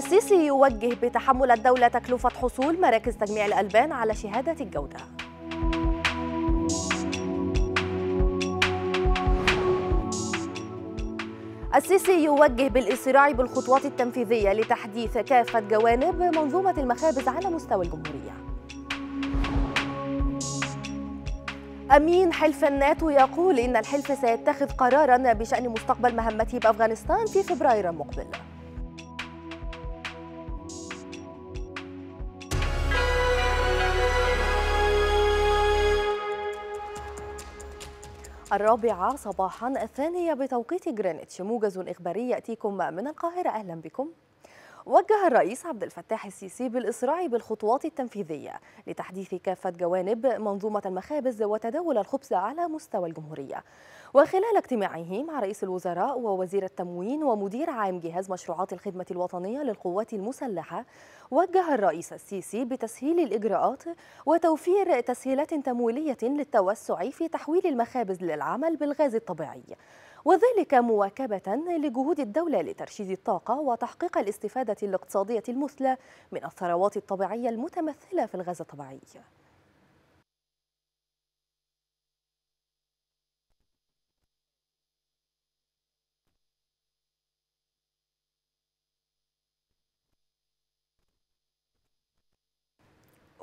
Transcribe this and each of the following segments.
السيسي يوجه بتحمل الدولة تكلفة حصول مراكز تجميع الألبان على شهادة الجودة. السيسي يوجه بالإسراع بالخطوات التنفيذية لتحديث كافة جوانب منظومة المخابز على مستوى الجمهورية. أمين حلف الناتو يقول إن الحلف سيتخذ قرارا بشأن مستقبل مهمته بأفغانستان في فبراير المقبل الرابعة صباحا الثانية بتوقيت جرينتش موجز إخباري يأتيكم من القاهرة. أهلا بكم. وجه الرئيس عبد الفتاح السيسي بالإسراع بالخطوات التنفيذية لتحديث كافة جوانب منظومة المخابز وتداول الخبز على مستوى الجمهورية. وخلال اجتماعه مع رئيس الوزراء ووزير التموين ومدير عام جهاز مشروعات الخدمة الوطنية للقوات المسلحة وجه الرئيس السيسي بتسهيل الإجراءات وتوفير تسهيلات تمويلية للتوسع في تحويل المخابز للعمل بالغاز الطبيعي. وذلك مواكبة لجهود الدولة لترشيد الطاقة وتحقيق الاستفادة الاقتصادية المثلى من الثروات الطبيعية المتمثلة في الغاز الطبيعي.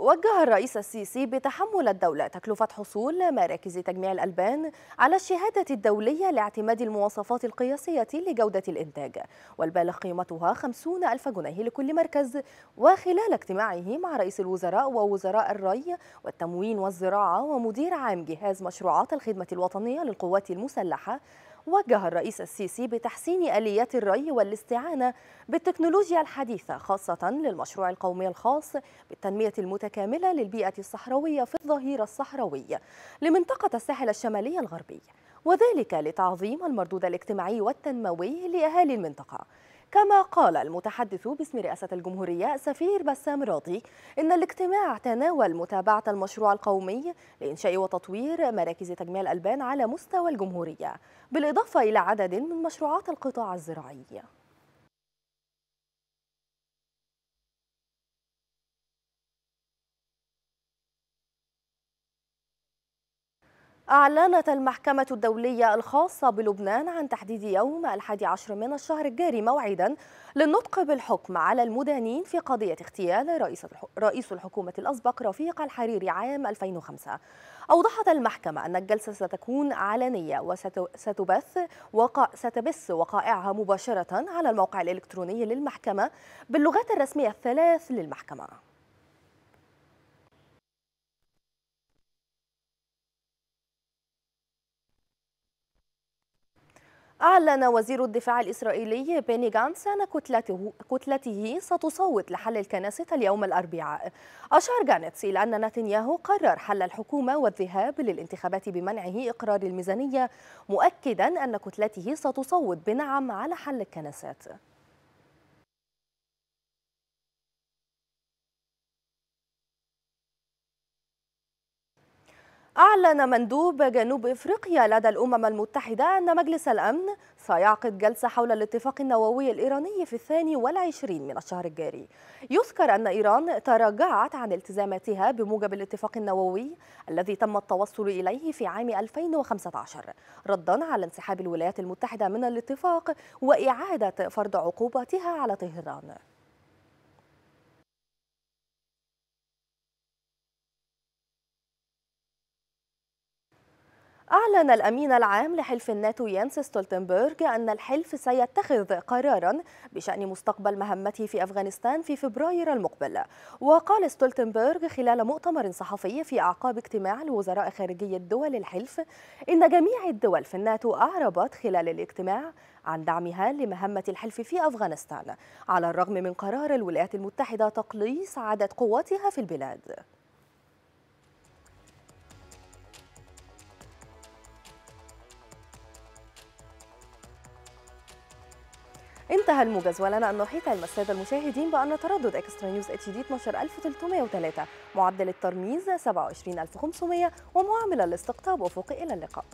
وجه الرئيس السيسي بتحمل الدولة تكلفة حصول مراكز تجميع الألبان على الشهادة الدولية لاعتماد المواصفات القياسية لجودة الإنتاج والبالغ قيمتها 50 ألف جنيه لكل مركز. وخلال اجتماعه مع رئيس الوزراء ووزراء الري والتموين والزراعة ومدير عام جهاز مشروعات الخدمة الوطنية للقوات المسلحة وجه الرئيس السيسي بتحسين آليات الري والاستعانة بالتكنولوجيا الحديثة خاصة للمشروع القومي الخاص بالتنمية المتكاملة للبيئة الصحراوية في الظهيرة الصحراوية لمنطقة الساحل الشمالي الغربي وذلك لتعظيم المردود الاجتماعي والتنموي لأهالي المنطقة. كما قال المتحدث باسم رئاسة الجمهورية سفير بسام راضي إن الاجتماع تناول متابعة المشروع القومي لإنشاء وتطوير مراكز تجميع الألبان على مستوى الجمهورية بالإضافة إلى عدد من مشروعات القطاع الزراعي. أعلنت المحكمة الدولية الخاصة بلبنان عن تحديد يوم الحادي عشر من الشهر الجاري موعدا للنطق بالحكم على المدانين في قضية اغتيال رئيس الحكومة الأسبق رفيق الحريري عام 2005 أوضحت المحكمة أن الجلسة ستكون علنية وستبث وقع ستبث وقائعها مباشرة على الموقع الإلكتروني للمحكمة باللغات الرسمية الثلاث للمحكمة. أعلن وزير الدفاع الإسرائيلي بيني جانس أن كتلته, كتلته ستصوت لحل الكنيسة اليوم الأربعاء. أشار جانتس إلى أن نتنياهو قرر حل الحكومة والذهاب للانتخابات بمنعه إقرار الميزانية مؤكدا أن كتلته ستصوت بنعم على حل الكنيسات. أعلن مندوب جنوب إفريقيا لدى الأمم المتحدة أن مجلس الأمن سيعقد جلسة حول الاتفاق النووي الإيراني في الثاني والعشرين من الشهر الجاري. يذكر أن إيران تراجعت عن التزاماتها بموجب الاتفاق النووي الذي تم التوصل إليه في عام 2015 ردا على انسحاب الولايات المتحدة من الاتفاق وإعادة فرض عقوباتها على طهران. أعلن الأمين العام لحلف الناتو يانس ستولتنبرغ أن الحلف سيتخذ قرارا بشأن مستقبل مهمته في أفغانستان في فبراير المقبل. وقال ستولتنبرغ خلال مؤتمر صحفي في أعقاب اجتماع لوزراء خارجية دول الحلف إن جميع الدول في الناتو أعربت خلال الاجتماع عن دعمها لمهمة الحلف في أفغانستان على الرغم من قرار الولايات المتحدة تقليص عدد قواتها في البلاد. انتهى الموجز ولنا أن نحيط علم السادة المشاهدين بأن تردد إكسترا نيوز HD 12303 معدل الترميز 27500 ومعامل الاستقطاب أفقي إلى اللقاء.